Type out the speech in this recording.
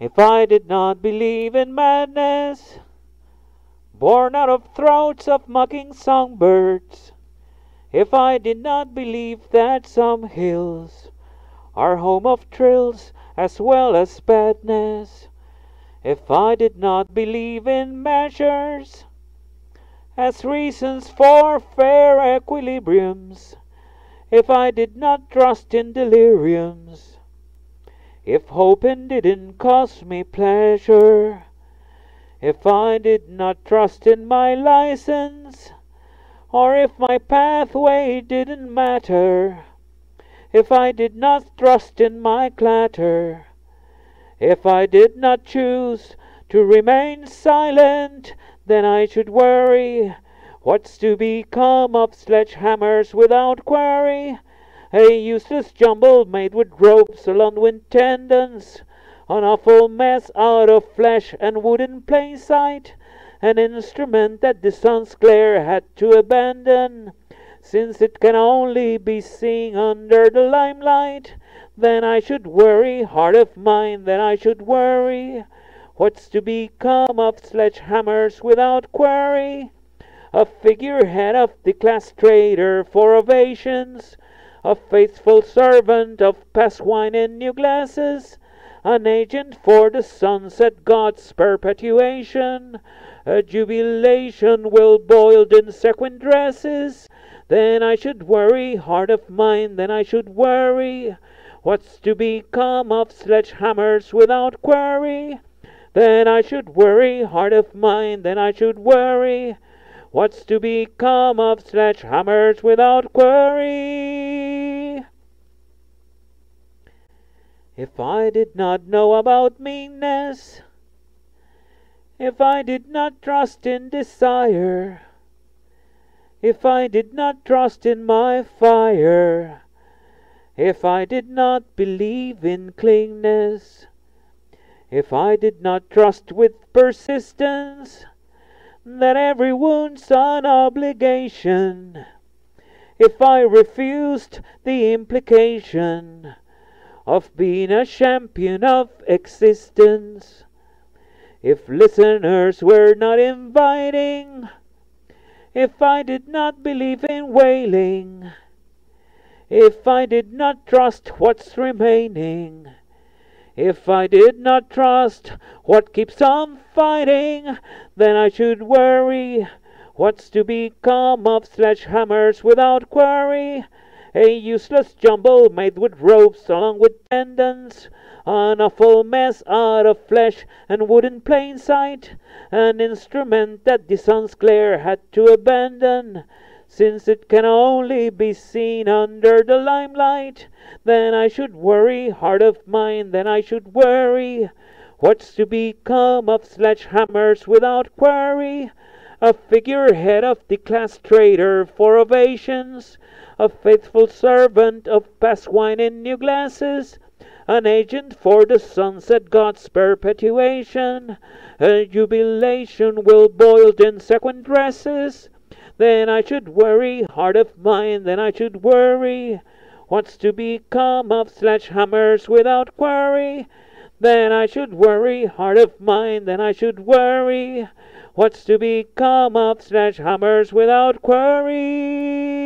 If I did not believe in madness, born out of throats of mocking songbirds, if I did not believe that some hills are home of thrills as well as badness, if I did not believe in measures as reasons for fair equilibriums, if I did not trust in deliriums, if hoping didn't cost me pleasure, if I did not trust in my license, or if my pathway didn't matter, if I did not trust in my clatter, if I did not choose to remain silent, then I should worry what's to become of sledgehammers without quarry, a useless jumble made with ropes along with tendons, an awful mess out of flesh and wood in plain sight, an instrument that the sun's glare had to abandon, since it can only be seen under the limelight, then I should worry, heart of mine, then I should worry. What's to become of sledgehammers without quarry? A figurehead of the class trader for ovations, a faithful servant of past wine and new glasses, an agent for the sunset god's perpetuation, a jubilation well boiled in sequin dresses, then I should worry, heart of mine, then I should worry. What's to become of sledgehammers without quarry? Then I should worry, heart of mine, then I should worry. What's to become of sledgehammers without quarry? If I did not know about meanness, if I did not trust in desire, if I did not trust in my fire, if I did not believe in cleanness, if I did not trust with persistence that every wound's an obligation, if I refused the implication of being a champion of existence, if listeners were not inviting, if I did not believe in wailing, if I did not trust what's remaining, if I did not trust what keeps on fighting, then I should worry what's to become of sledgehammers without quarry. A useless jumble made with ropes along with tendons, an awful mess out of flesh and wood in plain sight, an instrument that the sun's glare had to abandon, since it can only be seen under the limelight. Then I should worry, heart of mine, then I should worry. What's to become of sledgehammers without quarry? A figurehead of the class trader for ovations, a faithful servant of past wine in new glasses, an agent for the sunset god's perpetuation, a jubilation well boiled in sequin dresses. Then I should worry, heart of mine, then I should worry. What's to become of sledgehammers without quarry? Then I should worry, heart of mine, then I should worry. What's to become of sledgehammers without quarry?